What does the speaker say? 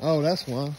Oh, that's one.